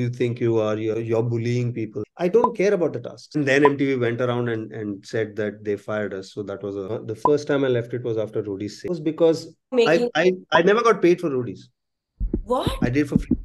do you think you are? You're, you're bullying people. I don't care about the tasks. And then MTV went around and, and said that they fired us. So that was a, the first time I left it was after Roadies. It was because Making... I, I, I never got paid for Roadies. What? I did for free.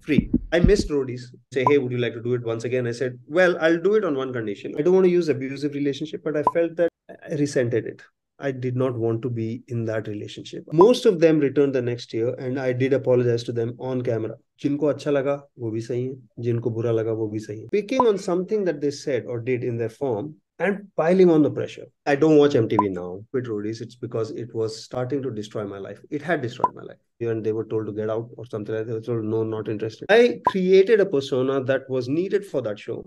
Free. I missed Roadies. Say, hey, would you like to do it once again? I said, well, I'll do it on one condition. I don't want to use abusive relationship, but I felt that I resented it. I did not want to be in that relationship. Most of them returned the next year and I did apologize to them on camera. जिनको अच्छा लगा वो भी सही है जिनको बुरा लगा वो भी सही है picking on something that they said or did in their form and piling on the pressure. I don't watch MTV now with Roadies. It's because it was starting to destroy my life. It had destroyed my life. Even they were told to get out or something like that. They were told, no, not interested. I created a persona that was needed for that show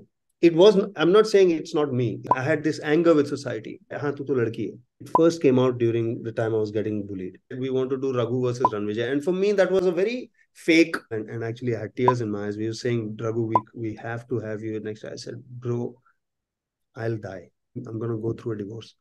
it was i'm not saying it's not me i had this anger with society it first came out during the time i was getting bullied we want to do raghu versus ranvijay and for me that was a very fake and, and actually i had tears in my eyes we were saying raghu we, we have to have you next i said bro i'll die i'm going to go through a divorce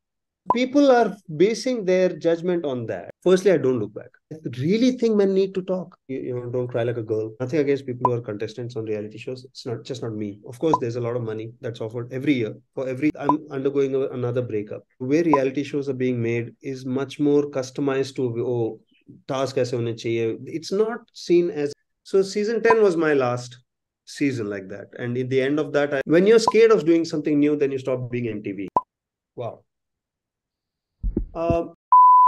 people are basing their judgment on that. Firstly, I don't look back. I really think men need to talk. You, you, know, don't cry like a girl. Nothing against people who are contestants on reality shows. It's not just not me. Of course, there's a lot of money that's offered every year for every. I'm undergoing another breakup. Way reality shows are being made is much more customized to oh task aise hone chahiye. It's not seen as so. Season ten was my last season like that, and in the end of that, I, when you're scared of doing something new, then you stop being MTV. Wow. Uh,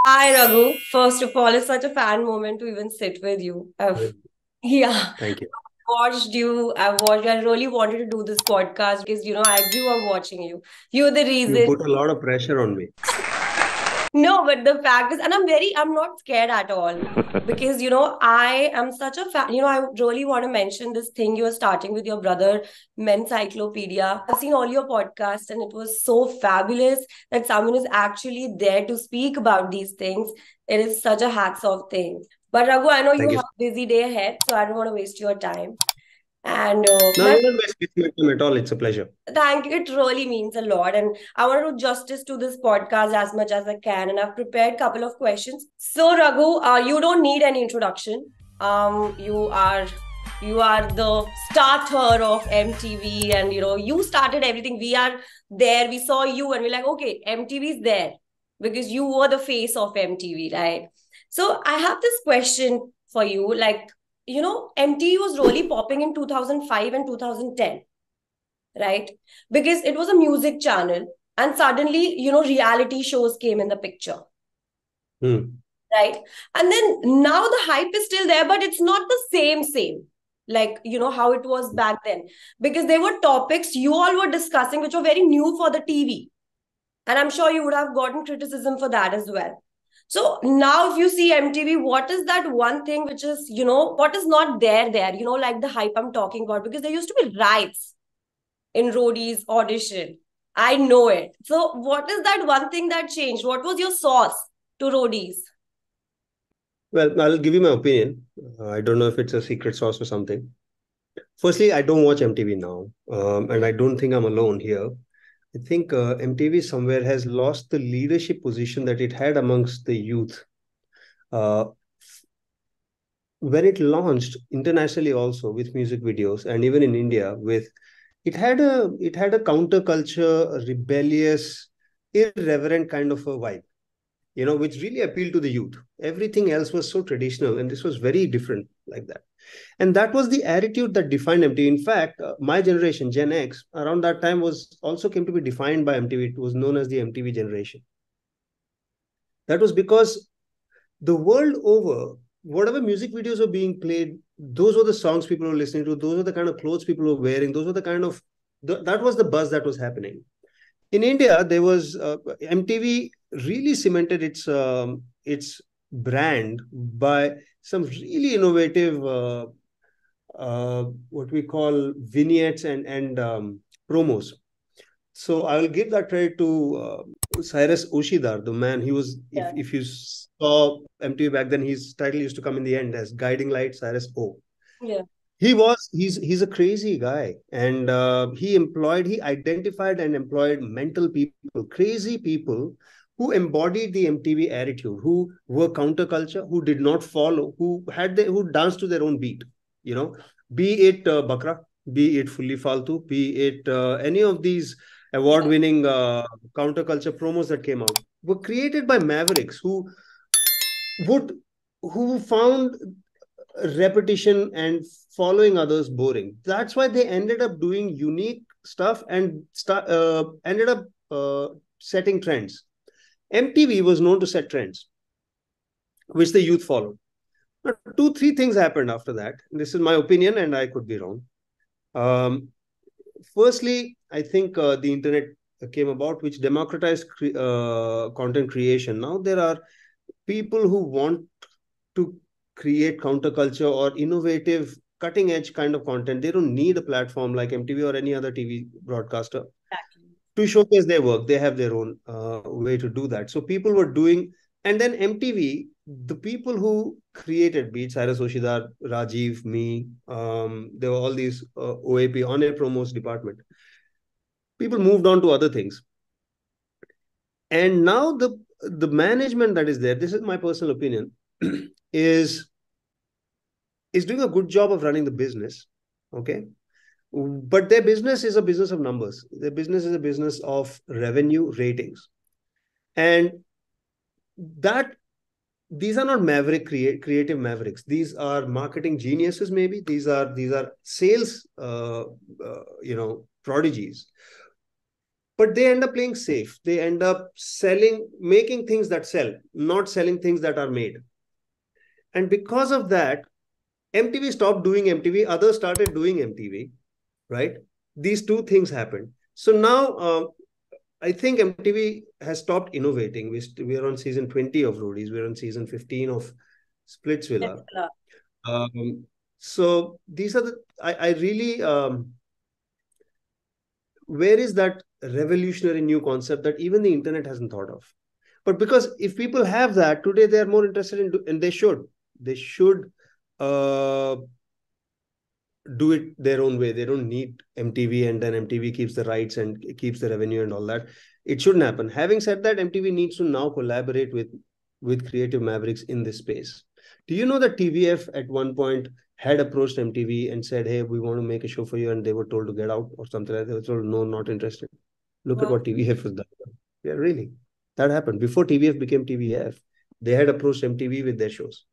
Hi, Raghu. First of all, it's such a fan moment to even sit with you. I've, yeah. Thank you. I watched you. I watched. I really wanted to do this podcast because you know I grew up watching you. You're the reason. You put a lot of pressure on me no but the fact is and i'm very i'm not scared at all. Because you know i am such a fan you know i really want to mention this thing you are starting with your brother Mencyclopedia i've seen all your podcasts and it was so fabulous that someone is actually there to speak about these things. It is such a hats off thing. But raghu i know you, you have a busy day ahead so i don't want to waste your time and uh, no, no, no, at all. It's a pleasure. Thank you. It really means a lot. And I want to do justice to this podcast as much as I can. And I've prepared a couple of questions. So, Raghu, uh, you don't need any introduction. Um, you are you are the starter of MTV, and you know you started everything. We are there. We saw you, and we're like, okay, MTV is there because you were the face of MTV, right? So I have this question for you, like you know, MTV was really popping in 2005 and 2010, right? Because it was a music channel. And suddenly, you know, reality shows came in the picture. Hmm. Right. And then now the hype is still there, but it's not the same, same like you know how it was back then because there were topics you all were discussing which were very new for the tv and i'm sure you would have gotten criticism for that as well so now if you see MTV, what is that one thing which is, you know, what is not there there, you know, like the hype I'm talking about, because there used to be rights in Roadies audition. I know it. So what is that one thing that changed? What was your sauce to Roadies? Well, I'll give you my opinion. Uh, I don't know if it's a secret sauce or something. Firstly, I don't watch MTV now, um, and I don't think I'm alone here. I think uh, MTV somewhere has lost the leadership position that it had amongst the youth. Uh, when it launched internationally also with music videos and even in India with it had a it had a counterculture, rebellious, irreverent kind of a vibe, you know, which really appealed to the youth. Everything else was so traditional, and this was very different like that. And that was the attitude that defined MTV. In fact, uh, my generation, Gen X, around that time was also came to be defined by MTV. It was known as the MTV generation. That was because the world over, whatever music videos were being played, those were the songs people were listening to. Those were the kind of clothes people were wearing. Those were the kind of the, that was the buzz that was happening. In India, there was uh, MTV really cemented its um, its brand by some really innovative uh, uh, what we call vignettes and and um, promos. So I will give that credit to uh, Cyrus Oshidar, the man. He was, yeah. if, if you saw MTV back then, his title used to come in the end as Guiding Light Cyrus O. Yeah. He was, he's he's a crazy guy. And uh, he employed, he identified and employed mental people, crazy people who embodied the MTV attitude, who were counterculture, who did not follow, who had the, who danced to their own beat. You know, be it uh, Bakra, be it Fully Faltu, be it uh, any of these award-winning uh, counterculture promos that came out, were created by mavericks who would who found repetition and following others boring. That's why they ended up doing unique stuff and start, uh, ended up uh, setting trends. MTV was known to set trends, which the youth followed. Now, two, three things happened after that. This is my opinion, and I could be wrong. Um, firstly, I think uh, the internet came about, which democratized cre- uh, content creation. Now there are people who want to create counterculture or innovative cutting edge kind of content they don't need a platform like mtv or any other tv broadcaster. To showcase their work. They have their own uh, way to do that. So people were doing and then mtv the people who created beat cyrus oshidar rajiv me um, there were all these uh, oap on air promos department. People moved on to other things. And now the the management that is there this is my personal opinion is is doing a good job of running the business okay but their business is a business of numbers. Their business is a business of revenue ratings. And that these are not maverick create, creative mavericks. These are marketing geniuses maybe. These are these are sales uh, uh, you know prodigies. But they end up playing safe. They end up selling making things that sell not selling things that are made. And because of that, MTV stopped doing MTV, others started doing MTV, right? These two things happened. So now uh, I think MTV has stopped innovating. We, we are on season 20 of Roadies, we're on season 15 of Splitsvilla. Um, so these are the, I, I really, um, where is that revolutionary new concept that even the internet hasn't thought of? But because if people have that today, they are more interested in, and they should they should uh, do it their own way. They don't need MTV and then MTV keeps the rights and keeps the revenue and all that. It shouldn't happen. Having said that, MTV needs to now collaborate with with creative mavericks in this space. Do you know that TVF at one point had approached MTV and said, "Hey, we want to make a show for you," and they were told to get out or something like that. They were told, "No, not interested." Look at what TVF has done. Yeah, really, that happened before TVF became TVF. They had approached MTV with their shows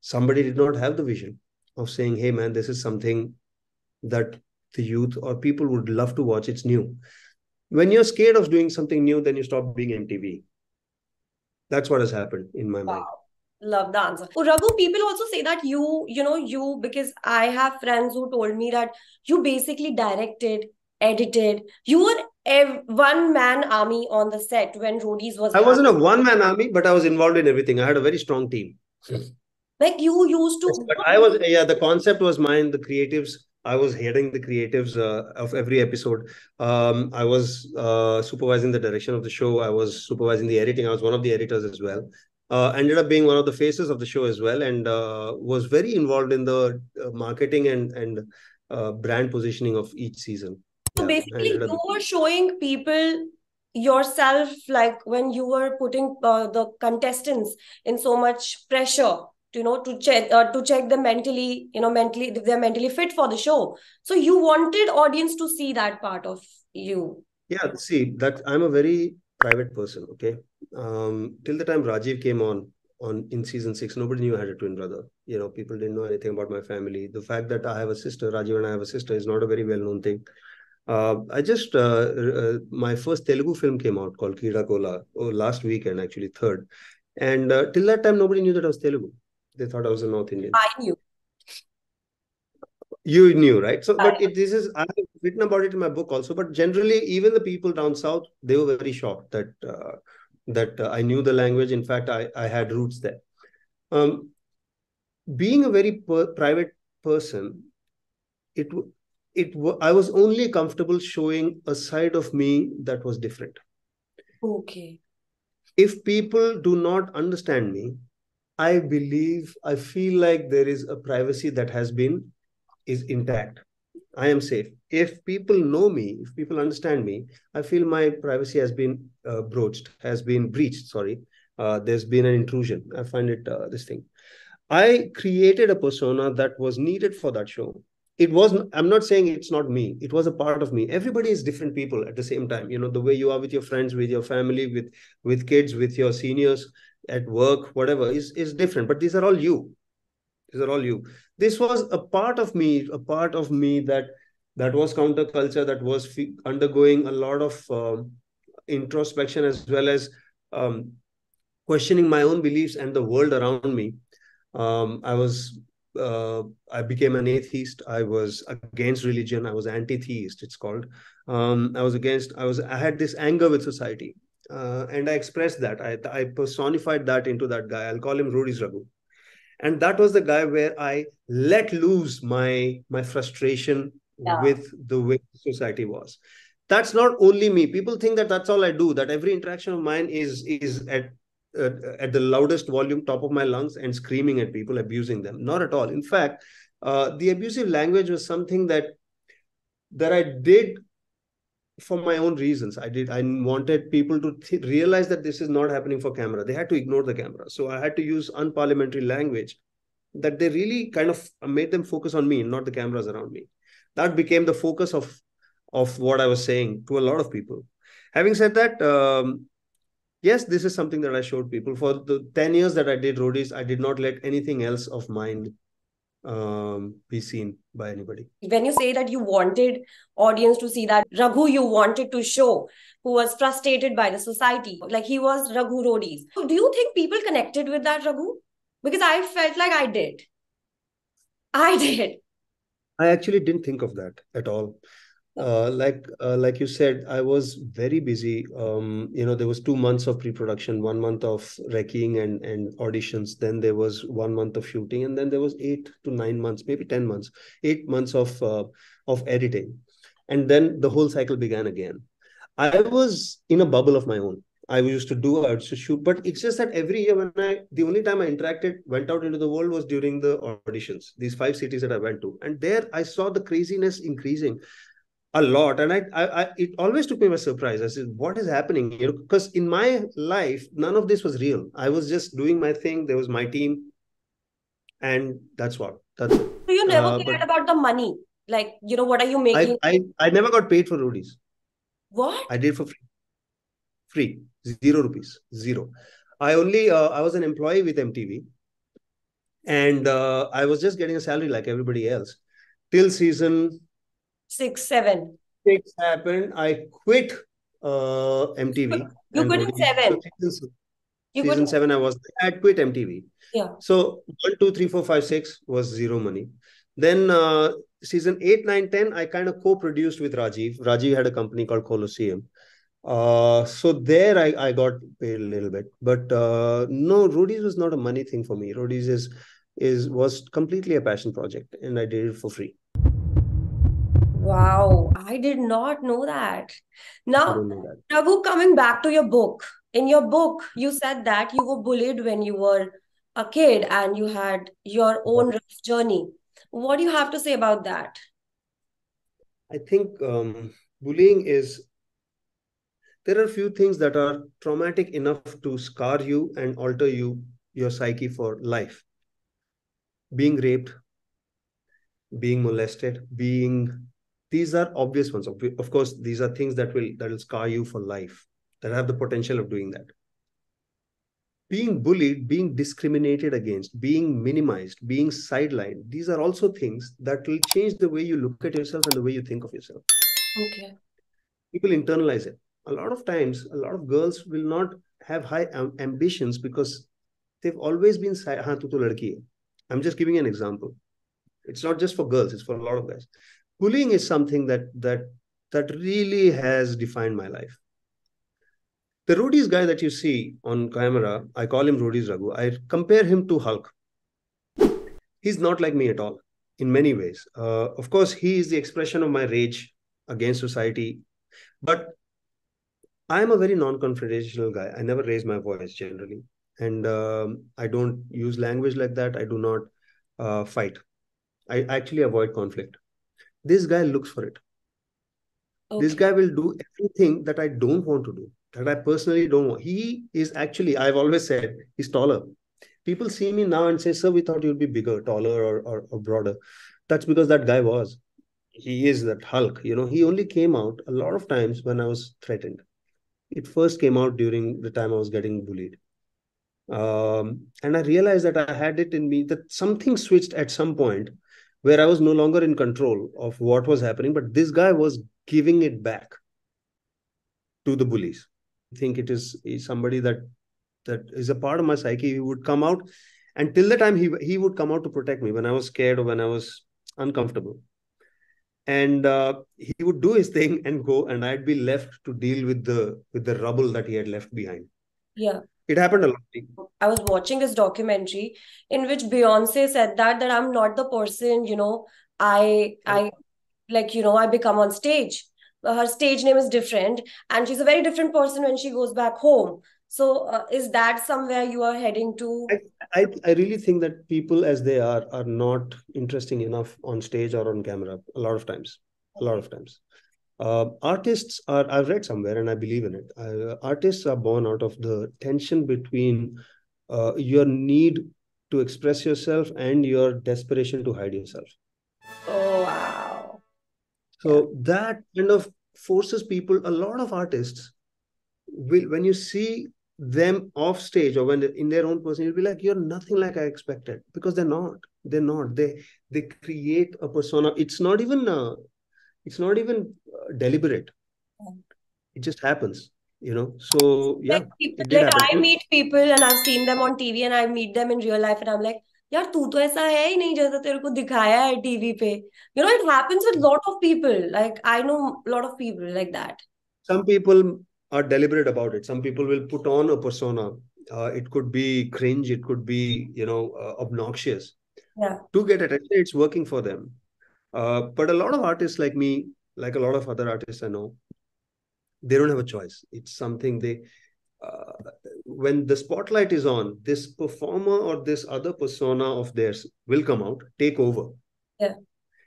somebody did not have the vision of saying, hey, man, this is something that the youth or people would love to watch. It's new. When you're scared of doing something new, then you stop being MTV. That's what has happened in my wow. mind. Love the answer. Oh, Raghu, people also say that you, you know, you, because I have friends who told me that you basically directed, edited. You were a one man army on the set when Roadies was. I wasn't a one man army, but I was involved in everything. I had a very strong team. like you used to but i was yeah the concept was mine the creatives. I was heading the creatives uh, of every episode. Um, i was uh, supervising the direction of the show. I was supervising the editing. I was one of the editors as well. Uh, ended up being one of the faces of the show as well and uh, was very involved in the uh, marketing and and uh, brand positioning of each season. So yeah, basically you were showing people yourself like when you were putting the contestants in so much pressure you know to check uh, to check them mentally you know mentally if they're mentally fit for the show. So you wanted audience to see that part of you. Yeah see that i'm a very private person okay? Um till the time rajiv came on on in season six nobody knew i had a twin brother. You know people didn't know anything about my family. The fact that i have a sister rajiv and i have a sister is not a very well known thing. Uh, I just uh, uh, my first Telugu film came out called Keeda Cola oh, last weekend, actually third, and uh, till that time nobody knew that I was Telugu. They thought I was a North Indian. I knew. You knew, right? So, but it, this is I've written about it in my book also. But generally, even the people down south, they were very shocked that uh, that uh, I knew the language. In fact, I I had roots there. Um, being a very per- private person, it it I was only comfortable showing a side of me that was different. Okay. If people do not understand me, I believe, I feel like there is a privacy that has been, is intact. I am safe. If people know me, if people understand me, I feel my privacy has been uh, broached, has been breached. Sorry, uh, there's been an intrusion. I find it uh, this thing. I created a persona that was needed for that show, it was i'm not saying it's not me it was a part of me everybody is different people at the same time you know the way you are with your friends with your family with with kids with your seniors at work whatever is is different but these are all you these are all you this was a part of me a part of me that that was counterculture that was undergoing a lot of um, introspection as well as um, questioning my own beliefs and the world around me um, i was uh, I became an atheist. I was against religion. I was anti-theist. It's called. Um, I was against. I was. I had this anger with society, uh, and I expressed that. I, I personified that into that guy. I'll call him Roadies Raghu, and that was the guy where I let loose my my frustration yeah. with the way society was. That's not only me. People think that that's all I do. That every interaction of mine is is at uh, at the loudest volume, top of my lungs, and screaming at people, abusing them. Not at all. In fact, uh, the abusive language was something that that I did for my own reasons. I did. I wanted people to th- realize that this is not happening for camera. They had to ignore the camera. So I had to use unparliamentary language that they really kind of made them focus on me, not the cameras around me. That became the focus of of what I was saying to a lot of people. Having said that, um, yes, this is something that I showed people. For the 10 years that I did roadies, I did not let anything else of mine um, be seen by anybody. When you say that you wanted audience to see that Raghu you wanted to show, who was frustrated by the society, like he was Raghu Roadies. Do you think people connected with that Raghu? Because I felt like I did. I did. I actually didn't think of that at all uh, like uh, like you said i was very busy um, you know there was two months of pre-production one month of recceing and and auditions then there was one month of shooting and then there was eight to nine months maybe 10 months eight months of uh, of editing. And then the whole cycle began again. I was in a bubble of my own. I used to do, I used to shoot, but it's just that every year when I, the only time I interacted, went out into the world was during the auditions, these five cities that I went to. And there I saw the craziness increasing a lot. And I, I, I, it always took me by surprise. I said what is happening you know because in my life none of this was real. I was just doing my thing. There was my team. And that's what. That's it. so you never uh, cared about the money? Like you know what are you making? I, I i never got paid for roadies what? I did for free. Free. Zero rupees. Zero. I only uh, i was an employee with mtv and uh, i was just getting a salary like everybody else. Till season six, seven. Six happened. I quit uh, MTV. You quit in seven. season, you season seven, I was. I quit MTV. Yeah. So one, two, three, four, five, six was zero money. Then uh, season eight, nine, ten, I kind of co-produced with Rajiv. Rajiv had a company called Colosseum. Uh, so there I, I got paid a little bit, but uh, no, Roadies was not a money thing for me. Roadies is is was completely a passion project, and I did it for free. Wow, I did not know that. Now, Raghu, coming back to your book, in your book, you said that you were bullied when you were a kid and you had your own rough journey. What do you have to say about that? I think um, bullying is there are a few things that are traumatic enough to scar you and alter you your psyche for life being raped being molested being these are obvious ones. Of course these are things that will that will scar you for life that have the potential of doing that. Being bullied being discriminated against being minimized being sidelined these are also things that will change the way you look at yourself and the way you think of yourself. Okay. People internalize it. A lot of times a lot of girls will not have high ambitions because they've always been i'm just giving an example. It's not just for girls it's for a lot of guys bullying is something that that that really has defined my life. The Roadies guy that you see on camera, I call him Roadies Raghu. I compare him to Hulk. He's not like me at all in many ways. Uh, of course, he is the expression of my rage against society, but I am a very non-confrontational guy. I never raise my voice generally, and um, I don't use language like that. I do not uh, fight. I actually avoid conflict this guy looks for it. Okay. this guy will do everything that i don't want to do that i personally don't want. He is actually i've always said he's taller. People see me now and say sir we thought you'd be bigger taller or, or, or broader. That's because that guy was. He is that hulk you know. He only came out a lot of times when i was threatened. It first came out during the time i was getting bullied. Um, and i realized that i had it in me that something switched at some point where i was no longer in control of what was happening but this guy was giving it back to the bullies. I think it is, somebody that that is a part of my psyche. He would come out and till the time he he would come out to protect me when i was scared or when i was uncomfortable. And uh, he would do his thing and go and i'd be left to deal with the with the rubble that he had left behind. Yeah it happened a lot. I was watching this documentary in which beyonce said that that i'm not the person you know i i like you know i become on stage. Her stage name is different and she's a very different person when she goes back home. So uh, is that somewhere you are heading to? I, I, I really think that people as they are are not interesting enough on stage or on camera a lot of times a lot of times uh, artists are i've read somewhere and i believe in it uh, artists are born out of the tension between uh, your need to express yourself and your desperation to hide yourself oh wow so that kind of forces people a lot of artists will when you see them off stage or when in their own person, you'll be like, you're nothing like I expected because they're not. They're not. They they create a persona. It's not even uh, it's not even uh, deliberate. It just happens, you know. So yeah, like, people, like I meet people and I've seen them on TV and I meet them in real life and I'm like, यार तू तो ऐसा है ही नहीं जैसा तेरे को दिखाया है टीवी पे you know it happens with lot of people like I know a lot of people like that some people are deliberate about it. Some people will put on a persona. Uh, it could be cringe. It could be you know uh, obnoxious. Yeah. To get attention, it's working for them. Uh, but a lot of artists like me, like a lot of other artists I know, they don't have a choice. It's something they. Uh, when the spotlight is on, this performer or this other persona of theirs will come out, take over. Yeah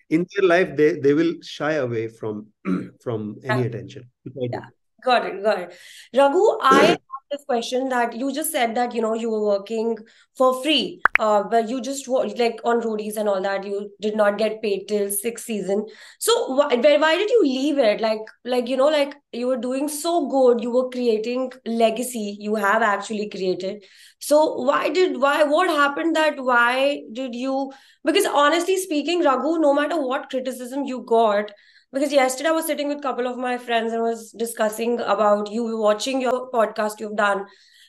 in their life they they will shy away from from any yeah. attention yeah. Got it, got it. Raghu, I this question that you just said that you know you were working for free, uh, but you just like on roadies and all that. You did not get paid till sixth season. So why, why did you leave it? Like, like you know, like you were doing so good. You were creating legacy. You have actually created. So why did why what happened that why did you? Because honestly speaking, Raghu, no matter what criticism you got because yesterday I was sitting with a couple of my friends and was discussing about you watching your podcast you've done.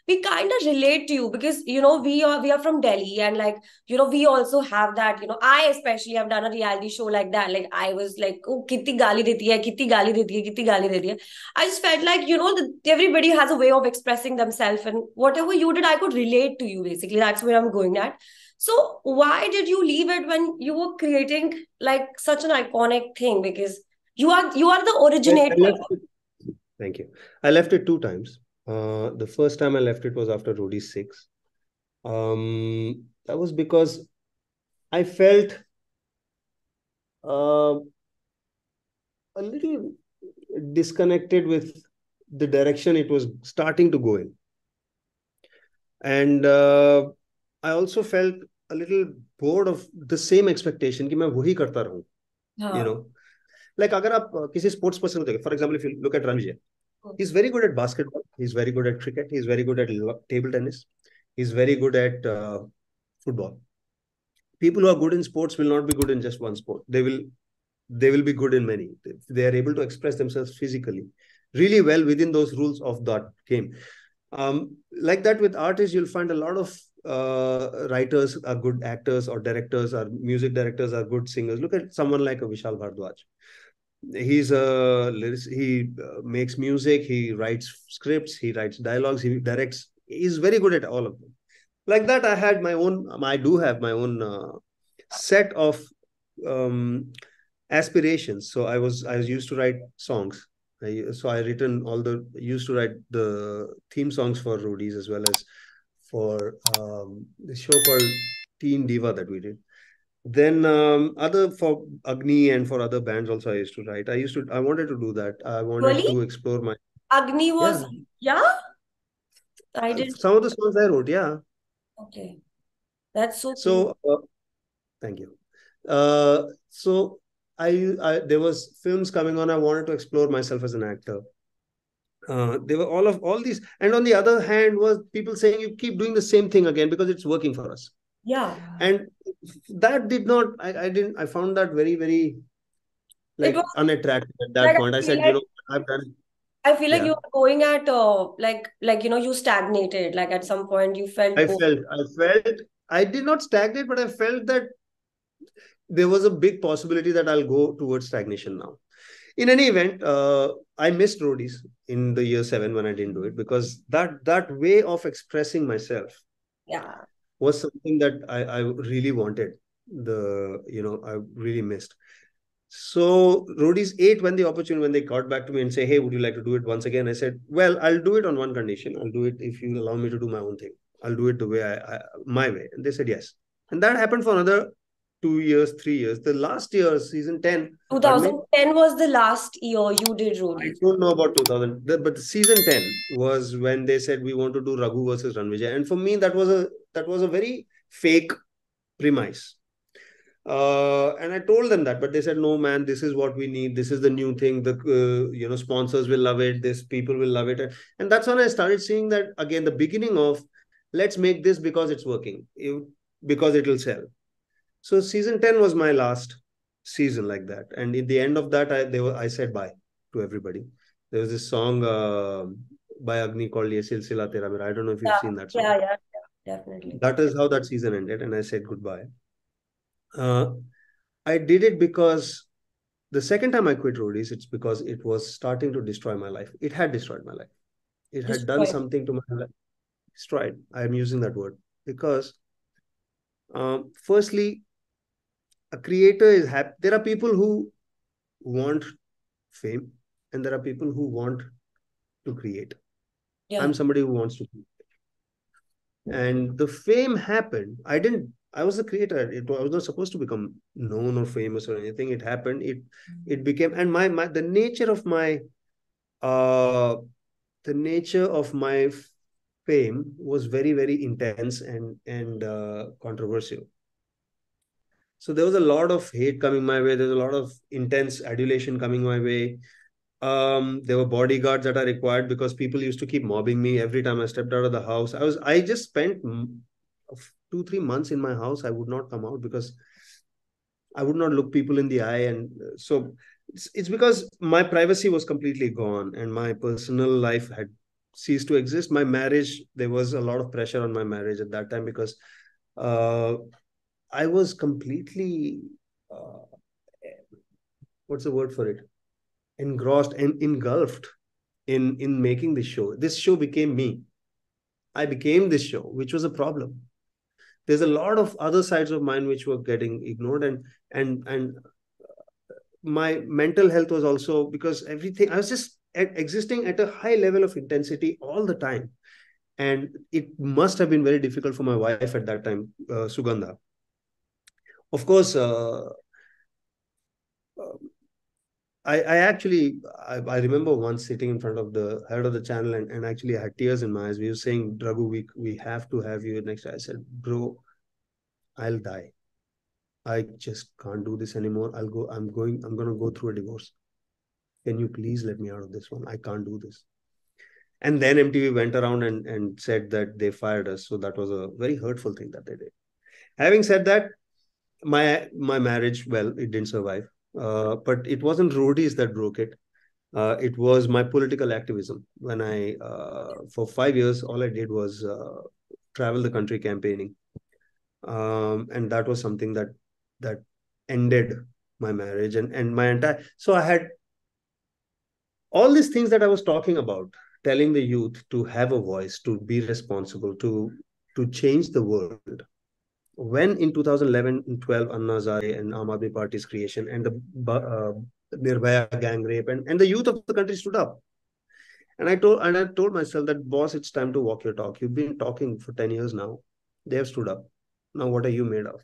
We kind of relate to you because you know we are we are from Delhi and like you know we also have that you know I especially have done a reality show like that. Like I was like oh kitty gali deti hai kitty gali deti hai kitty gali deti hai. I just felt like you know the, everybody has a way of expressing themselves and whatever you did I could relate to you basically. That's where I'm going at. So why did you leave it when you were creating like such an iconic thing? Because you are you are the originator. Thank you. I left it two times. Uh, the first time i left it was after roadies 6 um, that was because i felt uh, a little disconnected with the direction it was starting to go in. And uh, i also felt a little bored of the same expectation कि मैं वही करता रहूं You know like अगर आप किसी sports person को देखें for example if you look at Ranji he's very good at basketball he's very good at cricket he's very good at table tennis he's very good at uh, football people who are good in sports will not be good in just one sport they will they will be good in many they are able to express themselves physically really well within those rules of that game um, like that with artists you'll find a lot of uh, writers are good actors or directors or music directors are good singers look at someone like a vishal bhardwaj he's a he uh, makes music. He writes scripts. He writes dialogues. He directs. He's very good at all of them. Like that i had my own i do have my own uh, set of um, aspirations. So i was i was used to write songs. I, so i written all the used to write the theme songs for roadies as well as for um, the show called teen diva that we did then um, other for agnee and for other bands also i used to write i used to i wanted to do that i wanted really? to explore my agnee was yeah, yeah? i uh, did some of the songs i wrote yeah okay that's so so uh, thank you Uh, so I, I there was films coming on. I wanted to explore myself as an actor. Uh, they were all of all these, and on the other hand, was people saying you keep doing the same thing again because it's working for us. Yeah, and that did not. I, I didn't. I found that very very like was, unattractive at that like point. I, I said, like, you know, I've done. I feel like yeah. you were going at uh, like like you know you stagnated. Like at some point you felt. I felt. I felt. I did not stagnate, but I felt that there was a big possibility that I'll go towards stagnation now. In any event, uh, I missed roadies in the year seven when I didn't do it because that that way of expressing myself, yeah, was something that I, I really wanted. The you know I really missed. So roadies eight when the opportunity when they got back to me and say, "Hey, would you like to do it once again?" I said, "Well, I'll do it on one condition. I'll do it if you allow me to do my own thing. I'll do it the way I, I my way." And they said yes, and that happened for another two years, three years. The last year, season 10. 2010 was the last year you did Roadies. I don't know about 2000, but season 10 was when they said we want to do Raghu versus Ranvijay. And for me, that was a that was a very fake premise. Uh, and I told them that, but they said, "No, man, this is what we need. This is the new thing. The uh, you know sponsors will love it. This people will love it." And that's when I started seeing that again. The beginning of let's make this because it's working, because it will sell so season 10 was my last season like that. And in the end of that, I they were I said bye to everybody. There was this song uh, by Agnee called Ye Silsila Tera Mera. I don't know if you've yeah, seen that song. Yeah, yeah, yeah, definitely. That is how that season ended. And I said goodbye. Uh, I did it because the second time I quit roadies, it's because it was starting to destroy my life. It had destroyed my life. It had done something to my life. Destroyed. I am using that word because, um, firstly, a creator is happy. There are people who want fame, and there are people who want to create. Yeah. I'm somebody who wants to create. And the fame happened. I didn't. I was a creator. It, I was not supposed to become known or famous or anything. It happened. It it became and my my the nature of my uh the nature of my fame was very very intense and and uh, controversial so there was a lot of hate coming my way. There's a lot of intense adulation coming my way. Um, there were bodyguards that are required because people used to keep mobbing me every time I stepped out of the house. I was I just spent two three months in my house. I would not come out because I would not look people in the eye, and uh, so it's, it's because my privacy was completely gone and my personal life had ceased to exist. My marriage, there was a lot of pressure on my marriage at that time because uh, I was completely uh, what's the word for it? Engrossed and engulfed in in making this show. This show became me. I became this show, which was a problem. There's a lot of other sides of mine which were getting ignored, and and and my mental health was also because everything I was just existing at a high level of intensity all the time, and it must have been very difficult for my wife at that time, uh, of course, uh, um, I, I actually I, I, remember once sitting in front of the head of the channel and, and actually I had tears in my eyes. We were saying, Raghu, we we have to have you next. I said, bro, I'll die. I just can't do this anymore. I'll go, I'm going, I'm gonna go through a divorce. Can you please let me out of this one? I can't do this. And then MTV went around and, and said that they fired us. So that was a very hurtful thing that they did. Having said that, my my marriage well it didn't survive. Uh, but it wasn't roadies that broke it. Uh, it was my political activism. When i uh, for five years all i did was uh, travel the country campaigning. Um, and that was something that that ended my marriage and and my entire so i had all these things that i was talking about telling the youth to have a voice to be responsible to to change the world when in 2011 and 12 Anna Hazare and Aam Aadmi Party's creation and the uh, Nirbhaya gang rape and, and the youth of the country stood up. And I told and I told myself that boss, it's time to walk your talk. You've been talking for 10 years now. They have stood up. Now what are you made of?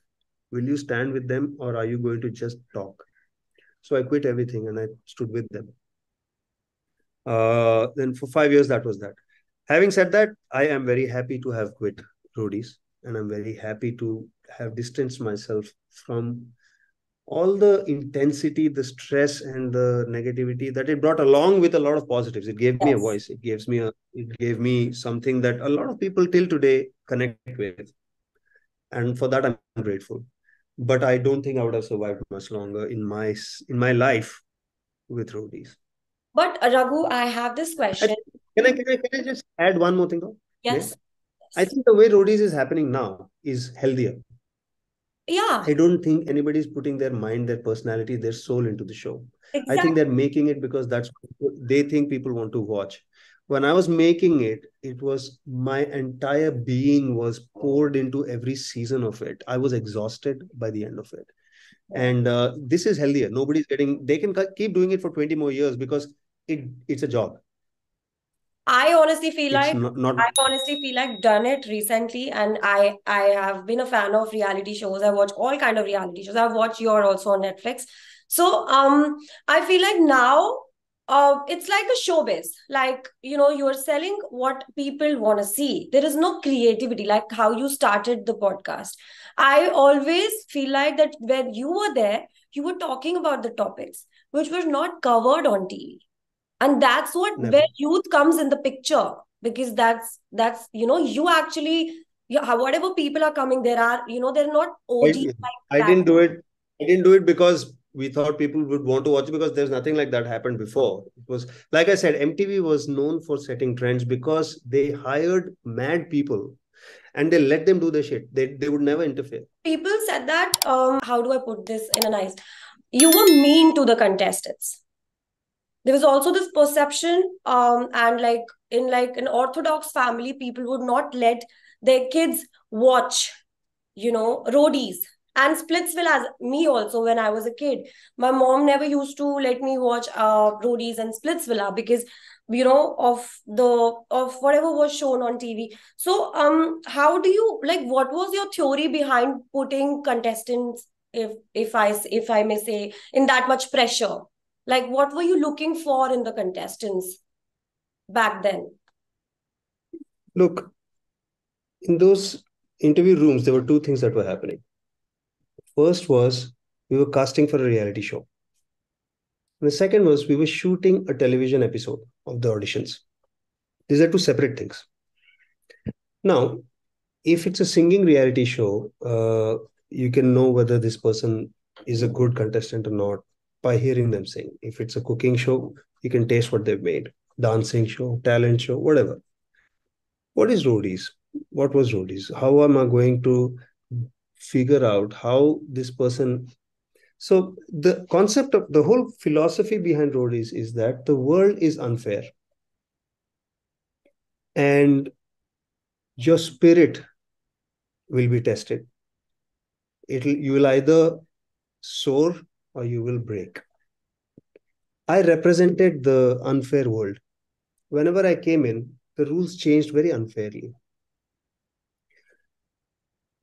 Will you stand with them or are you going to just talk? So I quit everything and I stood with them. Uh, then for five years, that was that. Having said that, I am very happy to have quit Roadies and I'm very happy to have distanced myself from all the intensity, the stress, and the negativity that it brought along with a lot of positives. It gave yes. me a voice. It gives me a. It gave me something that a lot of people till today connect with, and for that I'm grateful. But I don't think I would have survived much longer in my in my life with roadies. But Raghu, I have this question. Can I, can I, can I just add one more thing though? Yes. yes. I think the way roadies is happening now is healthier. Yeah. I don't think anybody's putting their mind, their personality, their soul into the show. Exactly. I think they're making it because that's they think people want to watch. When I was making it, it was my entire being was poured into every season of it. I was exhausted by the end of it and uh, this is healthier nobody's getting they can keep doing it for 20 more years because it it's a job I honestly feel it's like not, not, I honestly feel like done it recently, and I I have been a fan of reality shows. I watch all kind of reality shows. I've watched your also on Netflix. So um, I feel like now uh, it's like a showbiz. Like you know, you are selling what people want to see. There is no creativity, like how you started the podcast. I always feel like that when you were there, you were talking about the topics which were not covered on TV. And that's what Never. where youth comes in the picture because that's that's you know you actually yeah, whatever people are coming there are you know they're not. I, I didn't do it. I didn't do it because we thought people would want to watch it because there's nothing like that happened before. It was like I said, MTV was known for setting trends because they hired mad people and they let them do their shit. They they would never interfere. People said that. Um, how do I put this in a nice? You were mean to the contestants. There was also this perception, um, and like in like an orthodox family, people would not let their kids watch, you know, roadies and Splitsvilla as me also when I was a kid. My mom never used to let me watch uh, roadies and Splitsvilla because you know of the of whatever was shown on tv so um how do you like what was your theory behind putting contestants if if i if i may say in that much pressure like what were you looking for in the contestants back then look in those interview rooms there were two things that were happening first was we were casting for a reality show and the second was we were shooting a television episode of the auditions. These are two separate things. Now, if it's a singing reality show, uh, you can know whether this person is a good contestant or not by hearing them sing. If it's a cooking show, you can taste what they've made. Dancing show, talent show, whatever. What is roadies? What was roadies? How am I going to figure out how this person so the concept of the whole philosophy behind roadies is that the world is unfair. And your spirit will be tested. It'll you will either soar or you will break. I represented the unfair world. Whenever I came in, the rules changed very unfairly.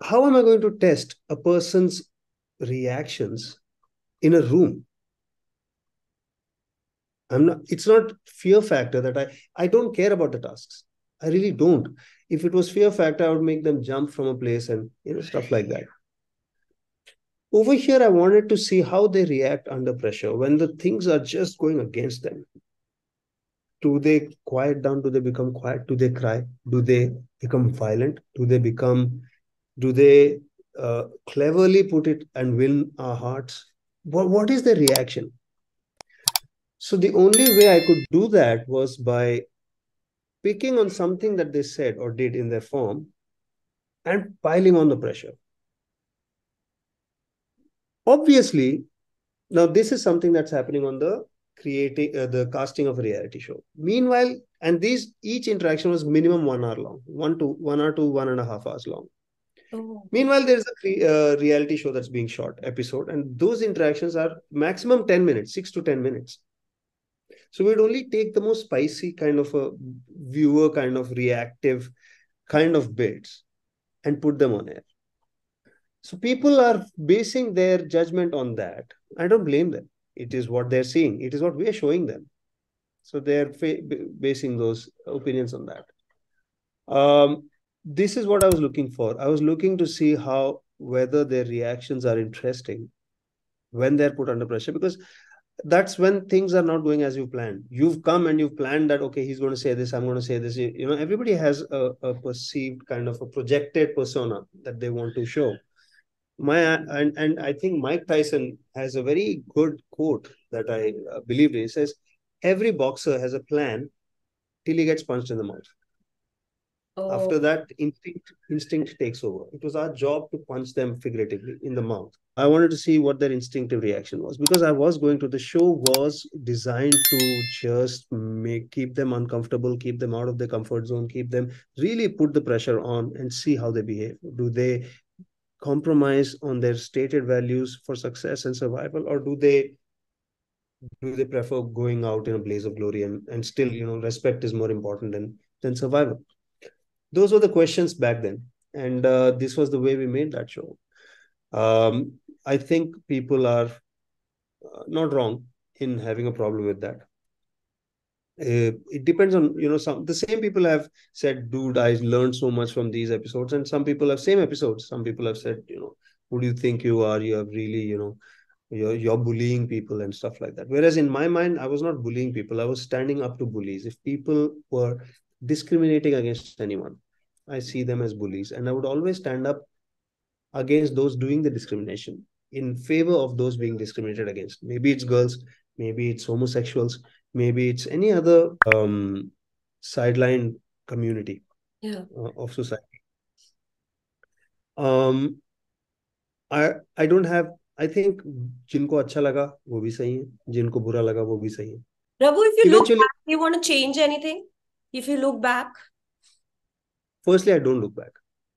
How am I going to test a person's reactions in a room i'm not it's not fear factor that i i don't care about the tasks i really don't if it was fear factor i would make them jump from a place and you know stuff like that over here i wanted to see how they react under pressure when the things are just going against them. Do they quiet down? Do they become quiet? Do they cry? Do they become violent? Do they become do they uh, cleverly put it and win our hearts? What, what is the reaction? So the only way I could do that was by picking on something that they said or did in their form and piling on the pressure. Obviously, now this is something that's happening on the creating uh, the casting of a reality show. Meanwhile, and these each interaction was minimum one hour long, one to one hour to one and a half hours long. Oh. Meanwhile, there's a uh, reality show that's being shot episode, and those interactions are maximum 10 minutes, six to 10 minutes. So we'd only take the most spicy kind of a viewer kind of reactive kind of bits and put them on air. So people are basing their judgment on that. I don't blame them. It is what they're seeing. It is what we are showing them. So they're basing those opinions on that. Um, this is what I was looking for. I was looking to see how whether their reactions are interesting when they're put under pressure because that's when things are not going as you planned you've come and you've planned that okay he's going to say this i'm going to say this you know everybody has a, a perceived kind of a projected persona that they want to show my and and i think mike tyson has a very good quote that i uh, believe in he says every boxer has a plan till he gets punched in the mouth Oh. After that, instinct instinct takes over. It was our job to punch them figuratively in the mouth. I wanted to see what their instinctive reaction was because I was going to. The show was designed to just make keep them uncomfortable, keep them out of their comfort zone, keep them really put the pressure on and see how they behave. Do they compromise on their stated values for success and survival, or do they do they prefer going out in a blaze of glory and, and still you know respect is more important than than survival? Those were the questions back then. And uh, this was the way we made that show. Um, i think people are uh, not wrong in having a problem with that uh, it depends on you know some the same people have said dude i learned so much from these episodes and some people have same episodes some people have said you know who do you think you are you have really you know you're you're bullying people and stuff like that whereas in my mind i was not bullying people i was standing up to bullies if people were discriminating against anyone. I see them as bullies. And I would always stand up against those doing the discrimination in favor of those being discriminated against. Maybe it's girls, maybe it's homosexuals maybe it's any other um, sidelined community yeah. uh, of society um, I, I don't have i think जिनको अच्छा लगा वो भी सही है जिनको bura laga, wo bhi sahi hai. Raghu, if you Eventually, look back, you want to change anything? If you look back? Firstly, I don't look back.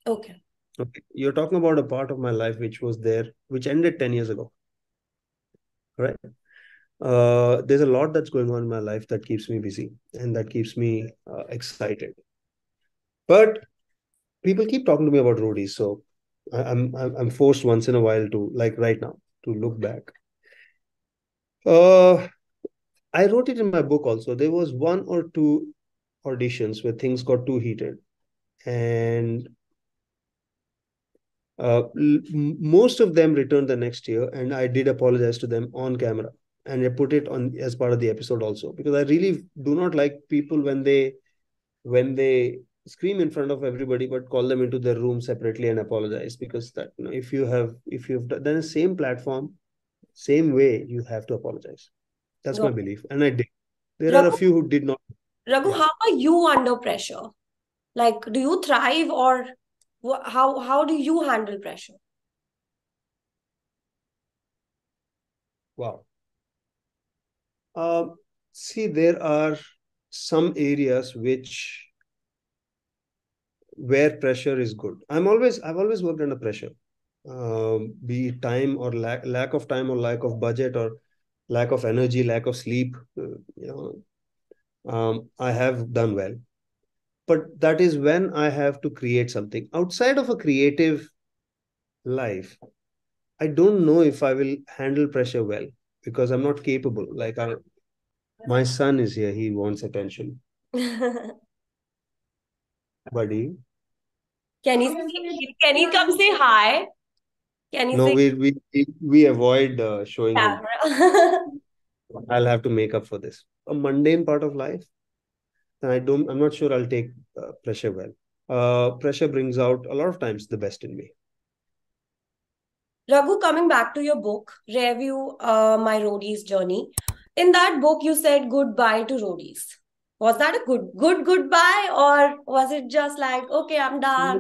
Okay. Okay. You're talking about a part of my life which was there, which ended 10 years ago. Right? Uh, there's a lot that's going on in my life that keeps me busy and that keeps me uh, excited. But people keep talking to me about roadies, so I'm I'm forced once in a while to like right now to look back. Uh, I wrote it in my book also. There was one or two auditions where things got too heated and uh, most of them returned the next year and i did apologize to them on camera and i put it on as part of the episode also. Because i really do not like people when they when they scream in front of everybody but call them into their room separately and apologize. Because that you know, if you have if you've done the same platform same way you have to apologize. That's my belief. And i did. There are a few who did not. Raghu, how are you under pressure? Like, do you thrive or how how do you handle pressure? Wow. Um, see, there are some areas which where pressure is good. I'm always I've always worked under pressure, um, be time or lack lack of time or lack of budget or lack of energy, lack of sleep. Uh, you know, um, I have done well. But that is when I have to create something outside of a creative life. I don't know if I will handle pressure well because I'm not capable. Like I, my son is here; he wants attention. Buddy, can he can he come say hi? Can he? No, say... we we we avoid uh, showing him. I'll have to make up for this. A mundane part of life, and I don't. I'm not sure I'll take uh, pressure well. Uh, pressure brings out a lot of times the best in me. Raghu, coming back to your book, review uh, my roadies journey. In that book, you said goodbye to roadies. Was that a good good goodbye, or was it just like okay, I'm done?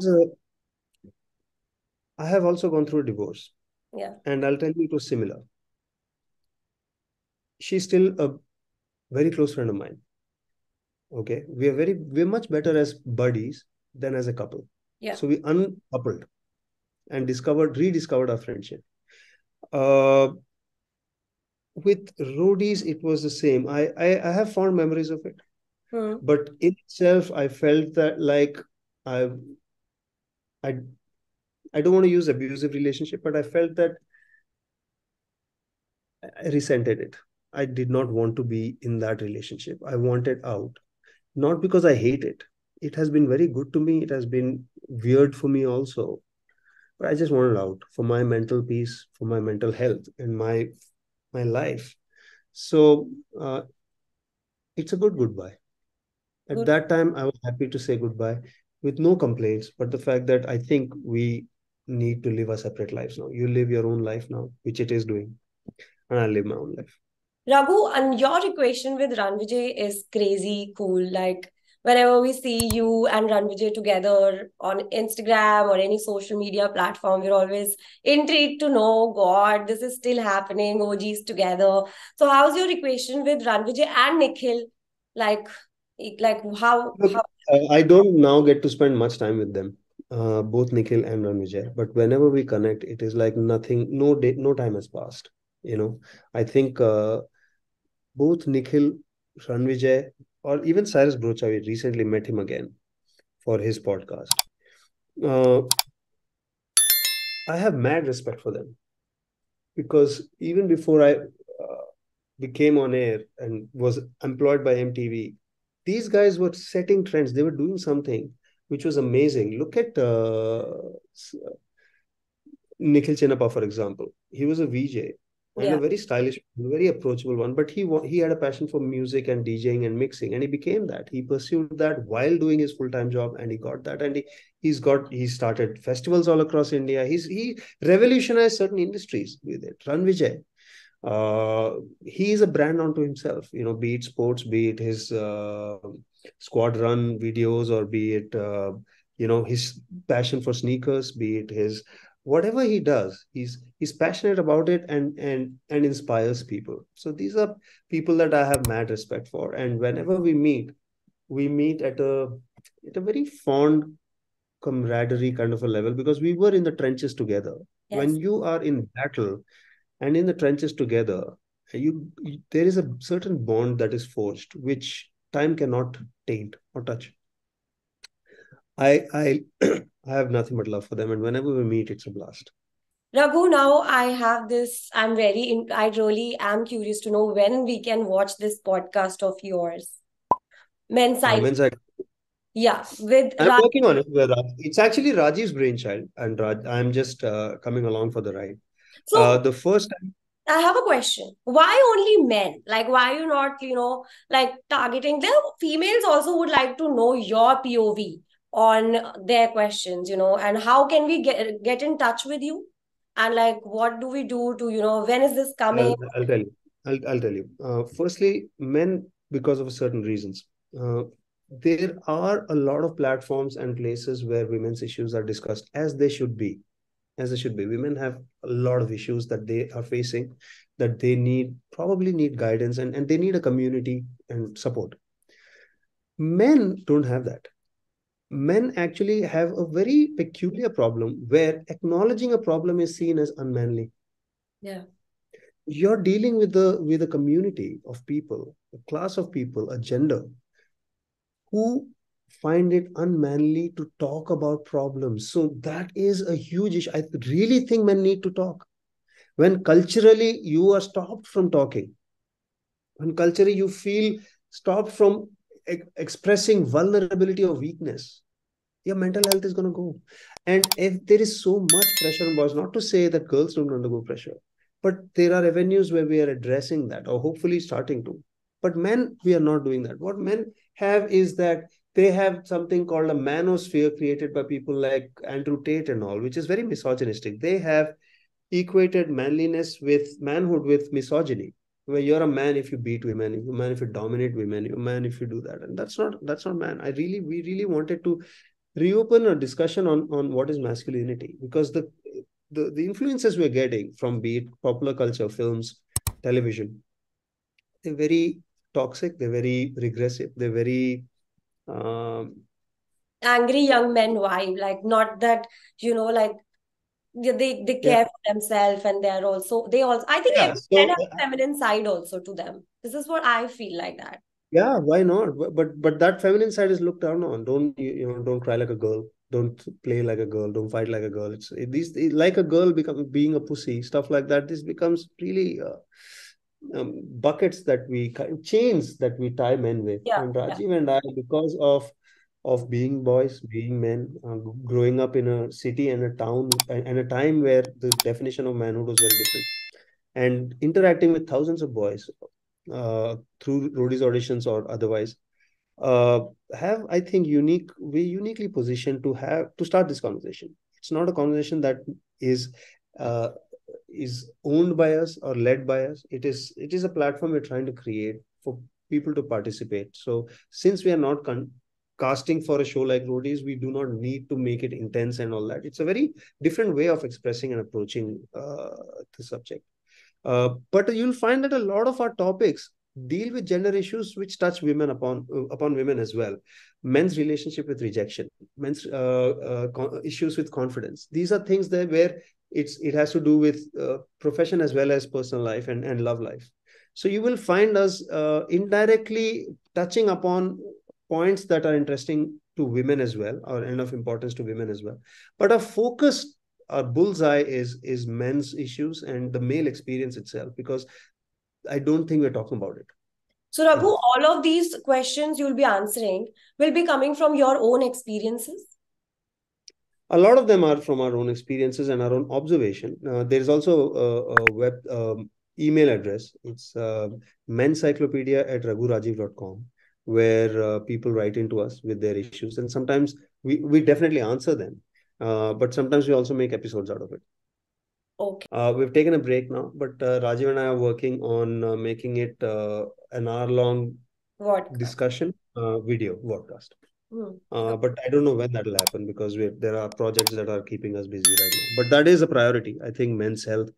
I have also gone through a divorce. Yeah, and I'll tell you it was similar she's still a very close friend of mine. Okay. We are very, we're much better as buddies than as a couple. Yeah. So we uncoupled and discovered, rediscovered our friendship. Uh, with roadies, it was the same. I, I, I have fond memories of it. Hmm. But in itself, I felt that like I, I, I don't want to use abusive relationship, but I felt that I resented it. I did not want to be in that relationship. I wanted out. Not because I hate it. It has been very good to me. It has been weird for me also. but I just wanted out for my mental peace, for my mental health, and my my life. So uh, it's a good goodbye. At good. that time, I was happy to say goodbye with no complaints, but the fact that I think we need to live our separate lives now. You live your own life now, which it is doing, and I live my own life. Raghu, and your equation with Ranvijay is crazy cool. Like whenever we see you and Ranvijay together on Instagram or any social media platform, we're always intrigued to know, God, this is still happening, OGs together. So how's your equation with Ranvijay and Nikhil? Like, like how, how... I don't now get to spend much time with them. Uh, both Nikhil and Ranvijay. But whenever we connect, it is like nothing, no day, no time has passed. You know, I think uh, both Nikhil, Ranvijay, or even Cyrus Broacha, we recently met him again for his podcast. Uh, I have mad respect for them because even before I uh, became on air and was employed by MTV, these guys were setting trends. They were doing something which was amazing. Look at uh, Nikhil Chinnappa, for example. He was a VJ and yeah. a very stylish, very approachable one. But he he had a passion for music and DJing and mixing, and he became that. He pursued that while doing his full time job, and he got that. And he he's got he started festivals all across India. He's he revolutionized certain industries with it. Ranvijay, uh, he is a brand unto himself. You know, be it sports, be it his uh, squad run videos, or be it uh, you know his passion for sneakers, be it his whatever he does he's he's passionate about it and and and inspires people. So these are people that i have mad respect for. And whenever we meet we meet at a at a very fond camaraderie kind of a level because we were in the trenches together. Yes. when you are in battle and in the trenches together you, you there is a certain bond that is forged which time cannot taint or touch I I I have nothing but love for them, and whenever we meet, it's a blast. Raghu, now I have this. I'm very. In, I really am curious to know when we can watch this podcast of yours. Men's Side. Men's Side. Yeah, with I'm Raj- working on it. With Raj. It's actually Rajiv's brainchild, and Raj, I'm just uh, coming along for the ride. So uh, the first time. I have a question. Why only men? Like, why you not, you know, like targeting the females? Also, would like to know your POV on their questions you know and how can we get get in touch with you? And like what do we do to you know when is this coming? I'll, I'll tell you. I'll, I'll tell you. Uh, firstly men because of certain reasons. Uh, there are a lot of platforms and places where women's issues are discussed as they should be as they should be. Women have a lot of issues that they are facing that they need probably need guidance and, and they need a community and support. Men don't have that men actually have a very peculiar problem where acknowledging a problem is seen as unmanly. Yeah. You're dealing with the with a community of people a class of people a gender who find it unmanly to talk about problems. So that is a huge issue. I really think men need to talk. When culturally you are stopped from talking when culturally you feel stopped from expressing vulnerability or weakness, your mental health is going to go. And if there is so much pressure on boys, not to say that girls don't undergo pressure, but there are avenues where we are addressing that or hopefully starting to. But men, we are not doing that. What men have is that they have something called a manosphere created by people like Andrew Tate and all, which is very misogynistic. They have equated manliness with manhood with misogyny where you're a man if you beat women you're a man if you dominate women you're a man if you do that. And that's not that's not man. I really we really wanted to reopen a discussion on on what is masculinity because the the, the influences we're getting from be it popular culture films television they're very toxic they're very regressive they're very um, angry young men vibe like not that you know like they they care yeah. for themselves and they're also they also i think yeah, so, have a feminine side also to them. This is what i feel like that. Yeah why not? But but that feminine side is looked down on. Don't you know don't cry like a girl. Don't play like a girl. Don't fight like a girl. It's it, these it, like a girl become being a pussy stuff like that this becomes really uh, um, buckets that we chains that we tie men with. Yeah, and rajiv yeah. and i because of of being boys, being men, uh, growing up in a city and a town and a time where the definition of manhood was very different, and interacting with thousands of boys uh, through roadies auditions or otherwise, uh, have I think unique we uniquely positioned to have to start this conversation. It's not a conversation that is uh, is owned by us or led by us. It is it is a platform we're trying to create for people to participate. So since we are not con- casting for a show like Roadies, we do not need to make it intense and all that. It's a very different way of expressing and approaching uh, the subject. Uh, but you'll find that a lot of our topics deal with gender issues which touch women upon uh, upon women as well men's relationship with rejection men's uh, uh, issues with confidence these are things that where it's it has to do with uh, profession as well as personal life and, and love life so you will find us uh, indirectly touching upon points that are interesting to women as well or end of importance to women as well but our focus our bullseye is is men's issues and the male experience itself because i don't think we're talking about it so raghu all of these questions you'll be answering will be coming from your own experiences a lot of them are from our own experiences and our own observation. Uh, there is also a, a web um, email address. It's uh, mencyclopedia at raghurajiv.com where uh, people write into us with their issues. And sometimes we, we definitely answer them. Uh, but sometimes we also make episodes out of it. Okay. Uh, we've taken a break now, but uh, Rajiv and I are working on uh, making it uh, an hour long discussion uh, video podcast. Hmm. Uh, but I don't know when that will happen because we there are projects that are keeping us busy right now. But that is a priority. I think men's health,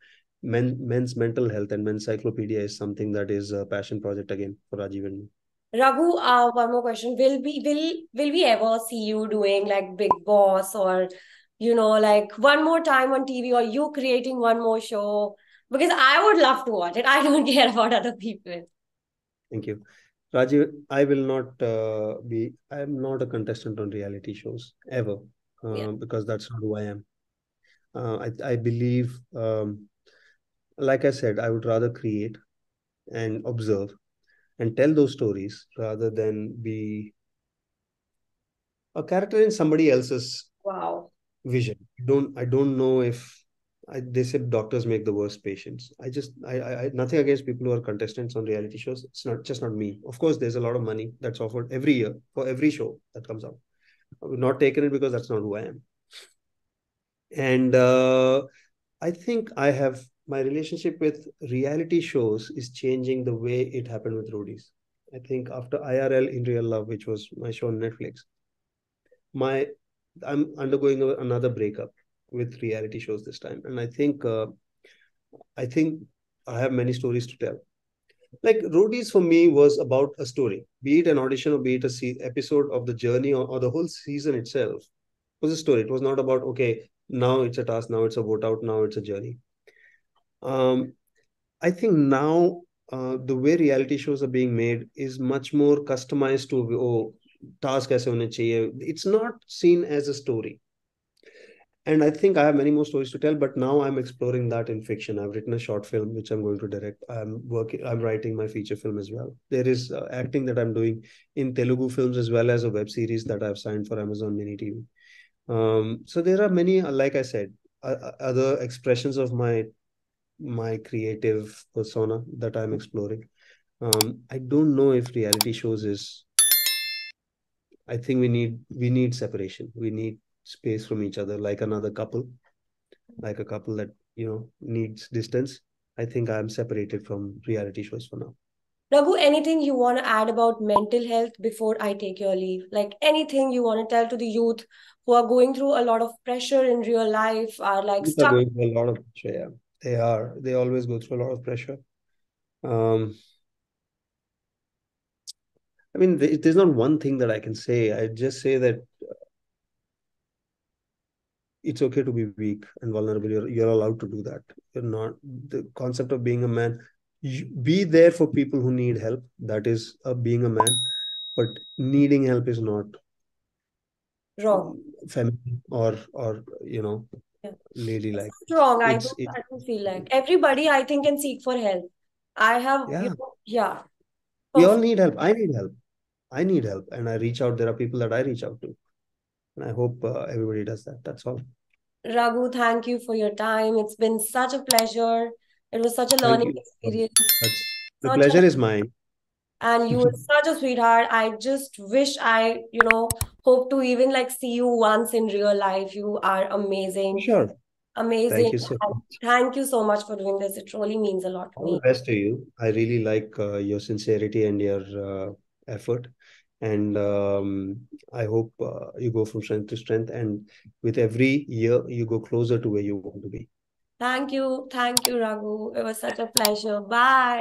men, men's mental health, and Mencyclopedia is something that is a passion project again for Rajiv and me. Raghu, uh, one more question: Will we will will we ever see you doing like Bigg Boss or you know like one more time on TV or you creating one more show? Because I would love to watch it. I don't care about other people. Thank you. Rajiv, I will not uh, be, I am not a contestant on reality shows ever uh, yeah. because that's not who I am. Uh, I, I believe, um, like I said, I would rather create and observe and tell those stories rather than be a character in somebody else's wow vision. I don't I don't know if I, they said doctors make the worst patients. I just, I, I, nothing against people who are contestants on reality shows. It's not just not me. Of course, there's a lot of money that's offered every year for every show that comes out. I've not taken it because that's not who I am. And uh, I think I have my relationship with reality shows is changing the way it happened with Roadies. I think after IRL in Real Love, which was my show on Netflix, my I'm undergoing another breakup with reality shows this time. And i think uh, i think i have many stories to tell. Like roadies for me was about a story be it an audition or be it a se- episode of the journey or, or the whole season itself. Was a story. It was not about okay now it's a task now it's a vote out now it's a journey um i think now uh, the way reality shows are being made is much more customized to oh task aise hone chahiye. It's not seen as a story. And i think i have many more stories to tell but now i'm exploring that in fiction. I've written a short film which i'm going to direct. I'm working i'm writing my feature film as well. There is uh, acting that i'm doing in telugu films as well as a web series that i've signed for amazon mini tv um, so there are many like i said uh, uh, other expressions of my my creative persona that i'm exploring um, i don't know if reality shows is i think we need we need separation we need space from each other like another couple like a couple that you know needs distance i think i'm separated from reality shows for now Raghu, anything you want to add about mental health before I take your leave? Like anything you want to tell to the youth who are going through a lot of pressure in real life, are like stuck. Are going through a lot of pressure, yeah. They are. They always go through a lot of pressure. Um, I mean, there's not one thing that I can say. I just say that it's okay to be weak and vulnerable you're, you're allowed to do that you're not the concept of being a man be there for people who need help that is uh, being a man but needing help is not wrong feminine or or you know yeah. ladylike wrong I don't, I don't feel like everybody i think can seek for help i have yeah, you know, yeah we all need help i need help I need help and I reach out. There are people that I reach out to. And I hope uh, everybody does that. That's all. Raghu, thank you for your time. It's been such a pleasure. It was such a learning experience. That's, the such pleasure a, is mine. And you were such a sweetheart. I just wish I, you know, hope to even like see you once in real life. You are amazing. Sure. Amazing. Thank you so much. Thank you so much for doing this. It really means a lot to All me. best to you. I really like uh, your sincerity and your uh, effort and um, i hope uh, you go from strength to strength and with every year you go closer to where you want to be thank you thank you raghu it was such a pleasure bye